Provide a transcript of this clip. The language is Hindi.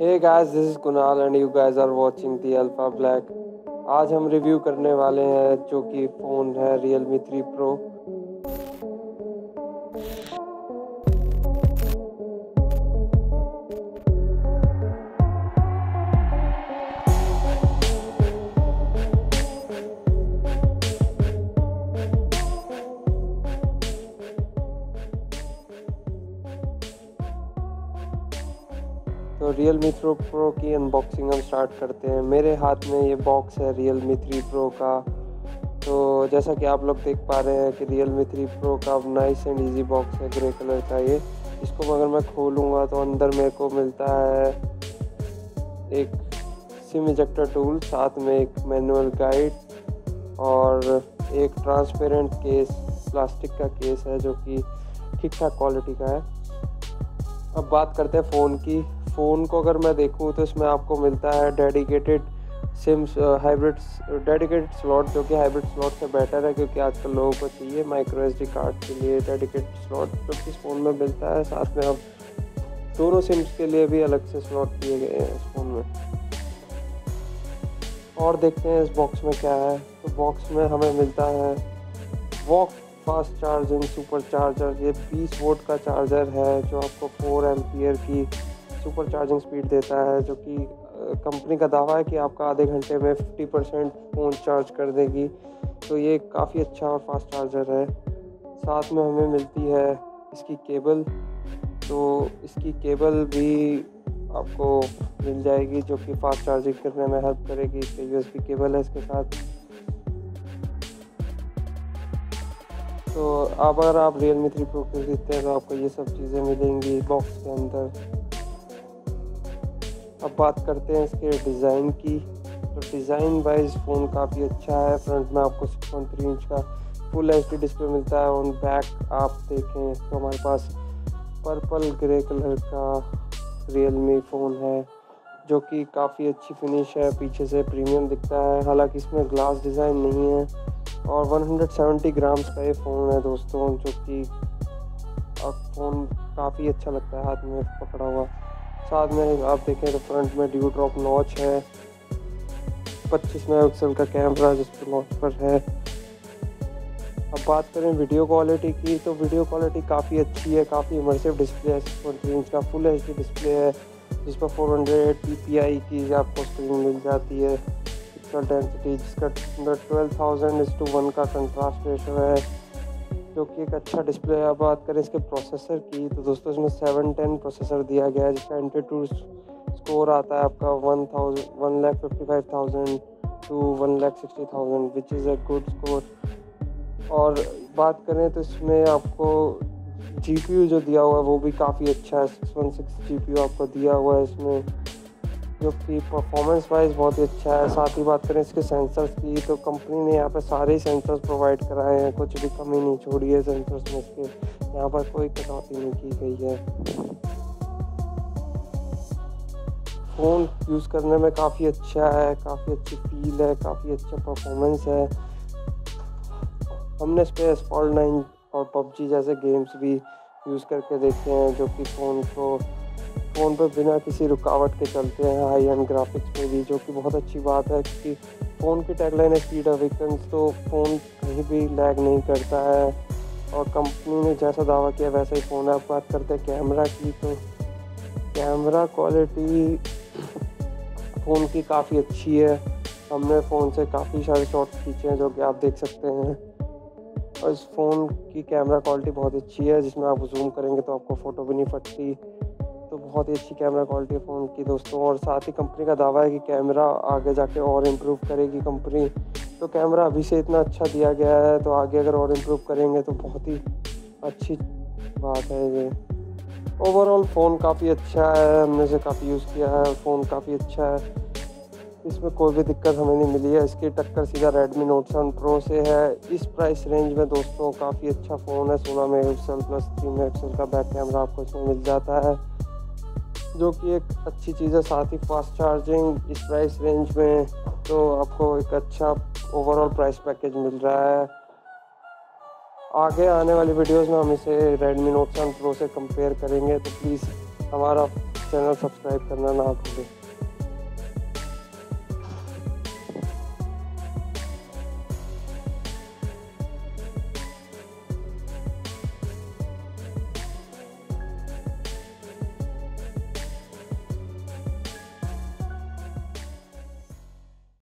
Hey guys this is Kunal and you guys are watching the alpha black आज हम रिव्यू करने वाले हैं जो कि फ़ोन है रियल मी थ्री प्रो तो रियल मी थ्रो प्रो की अनबॉक्सिंग हम स्टार्ट करते हैं। मेरे हाथ में ये बॉक्स है रियल मी थ्री प्रो का। तो जैसा कि आप लोग देख पा रहे हैं कि रियल मी थ्री प्रो का नाइस एंड इजी बॉक्स है ग्रे कलर का ये। इसको अगर मैं खोलूँगा तो अंदर मेरे को मिलता है एक सिम इजेक्टर टूल साथ में एक मैनुअल गाइड और एक ट्रांसपेरेंट केस प्लास्टिक का केस है जो कि ठीक ठाक क्वालिटी का है। अब बात करते हैं फ़ोन की। फ़ोन को अगर मैं देखूँ तो इसमें आपको मिलता है dedicated SIMs hybrid dedicated slot जो कि हाइब्रिड स्लॉट से बेटर है क्योंकि आजकल लोगों को चाहिए माइक्रो एसडी कार्ड के लिए डेडिकेटेड स्लॉट जो कि फ़ोन में मिलता है। साथ में अब दोनों सिम्स के लिए भी अलग से स्लॉट दिए गए हैं इस फ़ोन में। और देखते हैं इस बॉक्स में क्या है। तो बॉक्स में हमें मिलता है VOOC fast charging, super charger, ये 20 वोट का चार्जर है जो आपको 4 एम्पियर की सुपर चार्जिंग स्पीड देता है, जो कि कंपनी का दावा है कि आपका आधे घंटे में 50 परसेंट फ़ोन चार्ज कर देगी। तो ये काफ़ी अच्छा और फास्ट चार्जर है। साथ में हमें मिलती है इसकी केबल। तो इसकी केबल भी आपको मिल जाएगी, जो कि फास्ट चार्जिंग करने में हेल्प करेगी। इसके यूएसबी केबल है इसके साथ। तो अब अगर आप रियल मी थ्री प्रो खरीदते हैं तो आपको ये सब चीज़ें मिलेंगी बॉक्स के अंदर। अब बात करते हैं इसके डिज़ाइन की। तो डिज़ाइन वाइज फ़ोन काफ़ी अच्छा है। फ्रंट में आपको सिक्स पॉइंट थ्री इंच का फुल एचडी डिस्प्ले मिलता है। ऑन बैक आप देखें तो हमारे पास पर्पल ग्रे कलर का रियल मी फ़ोन है, जो कि काफ़ी अच्छी फिनिश है। पीछे से प्रीमियम दिखता है। हालाँकि इसमें ग्लास डिज़ाइन नहीं है। और 170 ग्राम्स का ये फ़ोन है दोस्तों, जो कि अब फ़ोन काफ़ी अच्छा लगता है हाथ में पकड़ा हुआ। साथ में आप देखें तो फ्रंट में ड्यू ड्रॉप नॉच है। 25 मेगापिक्सल का कैमरा जिस पर नॉच पर है। अब बात करें वीडियो क्वालिटी की तो वीडियो क्वालिटी काफ़ी अच्छी है, काफ़ी इमर्सिव डिस्प्ले है। सिक्स इंच का फुल एचडी डिस्प्ले है, जिस पर फोर हंड्रेड पी की आपको स्क्रीन मिल जाती है। पिक्सल डेंसिटी जिसका twelve thousand is to one का कंट्रास्ट रेशो है, जो कि एक अच्छा डिस्प्ले है। बात करें इसके प्रोसेसर की तो दोस्तों इसमें सेवन टेन प्रोसेसर दिया गया है, जिसका एंटी टू स्कोर आता है आपका one thousand one lakh fifty five thousand to one lakh sixty thousand which is a good score और बात करें तो इसमें आपको जीपीयू जो दिया हुआ है, वो भी काफ़ी अच्छा है सिक्स वन सिक्स जी आपको दिया हुआ है इसमें। जो कि परफॉर्मेंस वाइज बहुत ही अच्छा है। साथ ही बात करें इसके सेंसर्स की तो कंपनी ने यहाँ पर सारे ही सेंसर्स प्रोवाइड कराए हैं। कुछ भी कमी नहीं छोड़ी है सेंसर्स में इसके। यहाँ पर कोई कटौती नहीं की गई है। फ़ोन यूज़ करने में काफ़ी अच्छा है, काफ़ी अच्छी फील है, काफ़ी अच्छा परफॉर्मेंस है। हमने इस पर स्पॉल नाइन और पबजी जैसे गेम्स भी यूज़ करके देखे हैं, जो कि फ़ोन को फ़ोन पर बिना किसी रुकावट के चलते हैं हाई एंड ग्राफिक्स में भी जो कि बहुत अच्छी बात है, क्योंकि फ़ोन की टैगलाइन है स्पीड अवेकन्स तो फ़ोन कहीं भी लैग नहीं करता है। और कंपनी ने जैसा दावा किया, वैसा ही फ़ोन है। आप बात करते हैं कैमरा की तो कैमरा क्वालिटी फ़ोन की काफ़ी अच्छी है। हमने फ़ोन से काफ़ी सारे शॉट्स खींचे हैं, जो कि आप देख सकते हैं। और इस फ़ोन की कैमरा क्वालिटी बहुत अच्छी है, जिसमें आप जूम करेंगे तो आपको फ़ोटो भी नहीं फटती। बहुत ही अच्छी कैमरा क्वालिटी फ़ोन की दोस्तों, और साथ ही कंपनी का दावा है कि कैमरा आगे जाके और इम्प्रूव करेगी कंपनी तो कैमरा अभी से इतना अच्छा दिया गया है तो आगे अगर और इम्प्रूव करेंगे तो बहुत ही अच्छी बात है ये। ओवरऑल फ़ोन काफ़ी अच्छा है, हमने से काफ़ी यूज़ किया है फ़ोन काफ़ी अच्छा है। इसमें कोई भी दिक्कत हमें नहीं मिली है। इसकी टक्कर सीधा रेडमी नोट सेवन प्रो से है। इस प्राइस रेंज में दोस्तों काफ़ी अच्छा फ़ोन है, सोलह मेगा प्लस थ्री मेगा का बैक कैमरा आपको इसमें मिल जाता है। जो कि एक अच्छी चीज़ है, साथ ही फास्ट चार्जिंग इस प्राइस रेंज में तो आपको एक अच्छा ओवरऑल प्राइस पैकेज मिल रहा है। आगे आने वाली वीडियोस में हम इसे रेडमी नोट सेवन प्रो से कंपेयर करेंगे तो प्लीज़ हमारा चैनल सब्सक्राइब करना ना भूलें।